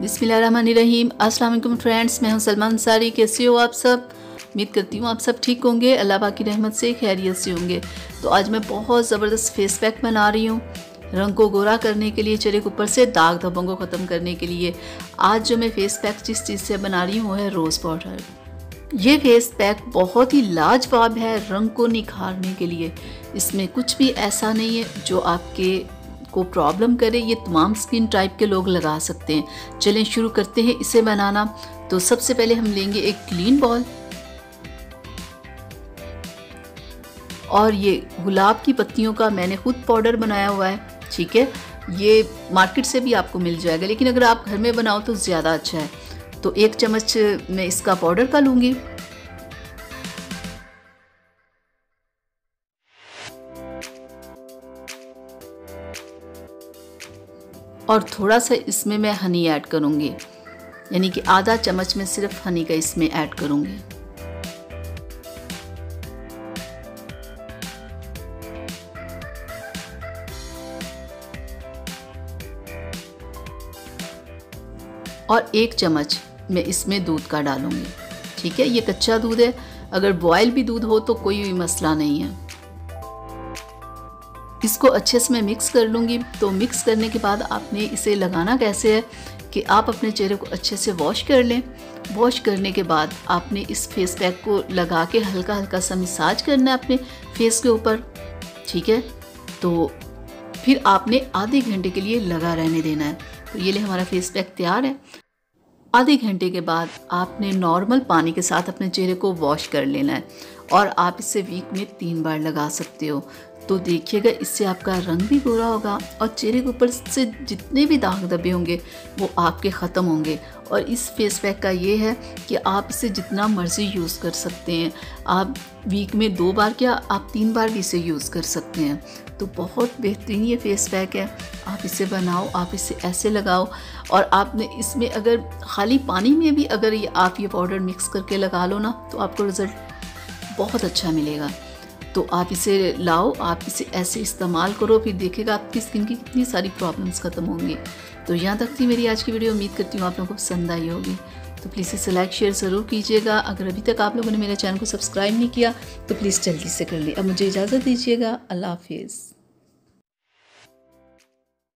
बिस्मिल्लाहिर्रहमानिर्रहीम। अस्सलाम फ्रेंड्स, मैं हूँ सलमान अंसारी कैसे हो आप सब? उम्मीद करती हूँ आप सब ठीक होंगे। अल्लाह पाक की रहमत से, खैरियत से होंगे। तो आज मैं बहुत ज़बरदस्त फेस पैक बना रही हूँ। रंग को गोरा करने के लिए, चेहरे के ऊपर से दाग धब्बों को ख़त्म करने के लिए। आज जो मैं फेस पैक जिस चीज़ से बना रही हूँ, वो है रोज़ पाउडर ये फेस पैक बहुत ही लाजवाब है रंग को निखारने के लिए। इसमें कुछ भी ऐसा नहीं है जो आपके को प्रॉब्लम करे, ये तमाम स्किन टाइप के लोग लगा सकते हैं। चलें, शुरू करते हैं इसे बनाना। तो सबसे पहले हम लेंगे एक क्लीन बॉल और ये गुलाब की पत्तियों का मैंने खुद पाउडर बनाया हुआ है, ठीक है? ये मार्केट से भी आपको मिल जाएगा, लेकिन अगर आप घर में बनाओ तो ज़्यादा अच्छा है। तो एक चम्मच मैं इसका पाउडर का लूँगी। और थोड़ा सा इसमें मैं हनी ऐड करूँगी। यानी कि आधा चम्मच में सिर्फ़ हनी का इसमें ऐड करूँगी। और एक चम्मच मैं इसमें दूध का डालूँगी। ठीक है, ये कच्चा दूध है। अगर बॉयल भी दूध हो तो कोई भी मसला नहीं है। इसको अच्छे से मैं मिक्स कर लूँगी। तो मिक्स करने के बाद आपने इसे लगाना कैसे है कि आप अपने चेहरे को अच्छे से वॉश कर लें। वॉश करने के बाद आपने इस फेस पैक को लगा के हल्का हल्का सा मिसाज करना है अपने फेस के ऊपर। ठीक है? तो फिर आपने आधे घंटे के लिए लगा रहने देना है। तो ये लिए हमारा फेस पैक तैयार है। आधे घंटे के बाद आपने नॉर्मल पानी के साथ अपने चेहरे को वॉश कर लेना है। और आप इसे वीक में तीन बार लगा सकते हो। तो देखिएगा, इससे आपका रंग भी गोरा होगा और चेहरे के ऊपर से जितने भी दाग दबे होंगे, वो आपके ख़त्म होंगे। और इस फेस पैक का ये है कि आप इसे जितना मर्ज़ी यूज़ कर सकते हैं। आप वीक में दो बार क्या आप तीन बार भी इसे यूज़ कर सकते हैं। तो बहुत बेहतरीन ये फेस पैक है। आप इसे बनाओ, आप इसे ऐसे लगाओ। और आपने इसमें अगर खाली पानी में भी अगर ये आप ये पाउडर मिक्स करके लगा लो ना तो आपको रिज़ल्ट बहुत अच्छा मिलेगा। तो आप इसे लाओ, आप इसे ऐसे इस्तेमाल करो, फिर देखेगा आपकी स्किन की कितनी सारी प्रॉब्लम्स ख़त्म होंगी। तो यहाँ तक थी मेरी आज की वीडियो उम्मीद करती हूँ आप लोगों को पसंद आई होगी। तो प्लीज़ इसे लाइक शेयर ज़रूर कीजिएगा। अगर अभी तक आप लोगों ने मेरे चैनल को सब्सक्राइब नहीं किया तो प्लीज़ जल्दी से कर ली। अब मुझे इजाज़त दीजिएगा। अल्लाह हाफिज़।